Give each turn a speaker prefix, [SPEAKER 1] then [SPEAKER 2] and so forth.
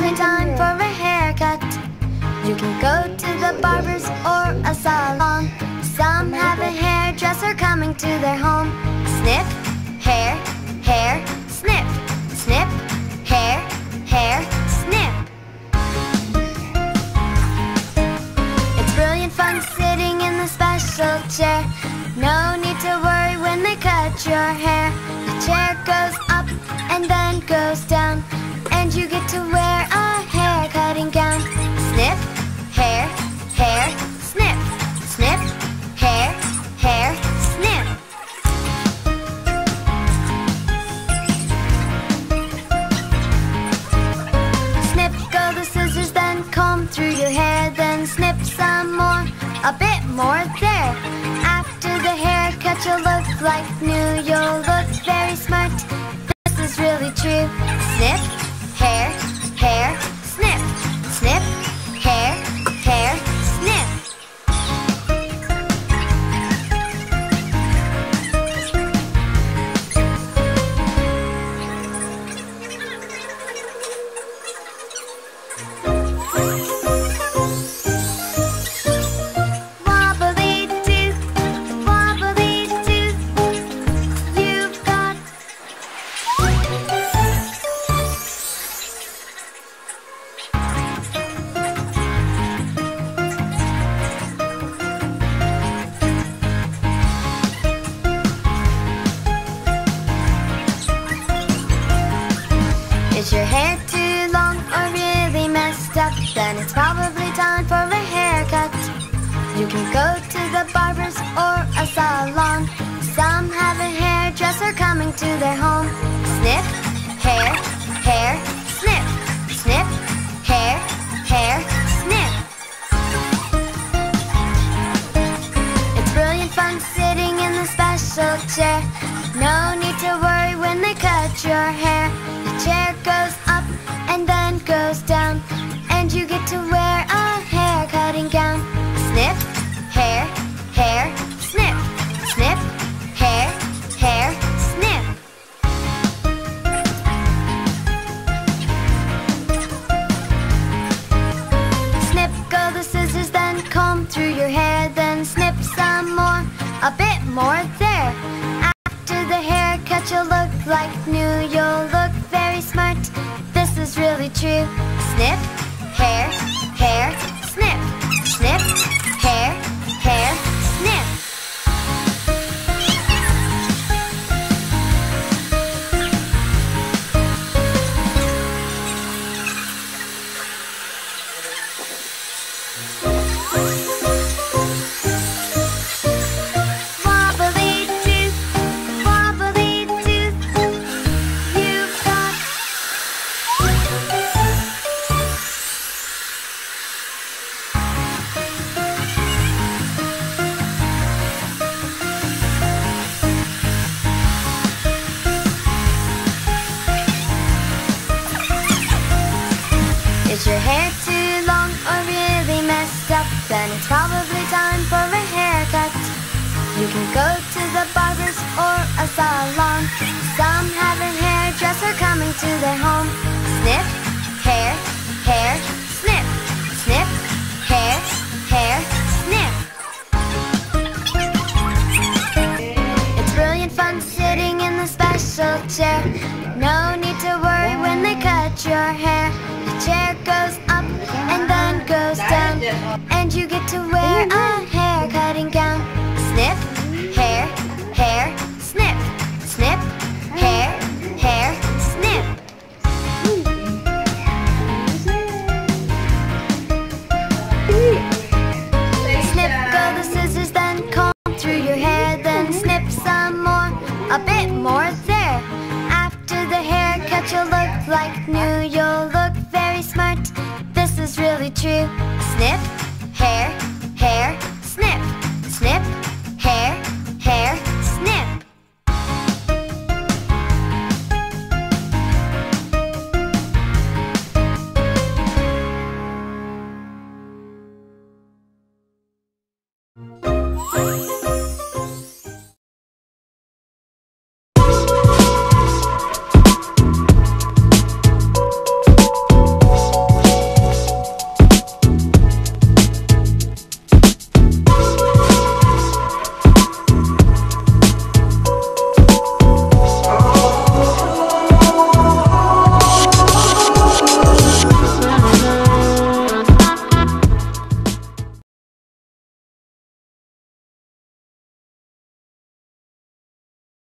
[SPEAKER 1] then time for a haircut. You can go to the barber's or a salon. Some have a hairdresser coming to their home. Snip, hair, hair, snip, snip, hair, hair, snip. It's brilliant fun sitting in the special chair. No need to worry when they cut your hair. The chair goes up and then goes down, and you get to wear a bit more there. After the haircut, you'll look like new, you'll look hair too long or really messed up? Then it's probably time for a haircut. You can go to the barber's or a salon. Some have a hairdresser coming to their home. Snip, hair, hair, snip, snip, hair, hair, snip. It's brilliant fun sitting in the special chair. No need to worry when they cut your hair. Through your hair, then snip some more, a bit more there. After the haircut, you'll look like new, you'll look very smart. This is really true. Snip, Is your hair too long or really messed up? Then it's probably time for a haircut. You can go to the barber's or a salon. Some have a hairdresser coming to their home. to wear a hair cutting gown. Snip, hair, hair, snip, snip, hair, hair, snip. Snip, go the scissors, then comb through your hair, then snip some more, a bit more there. After the haircut, you'll look like new, you'll look very smart. This is really true. Bye.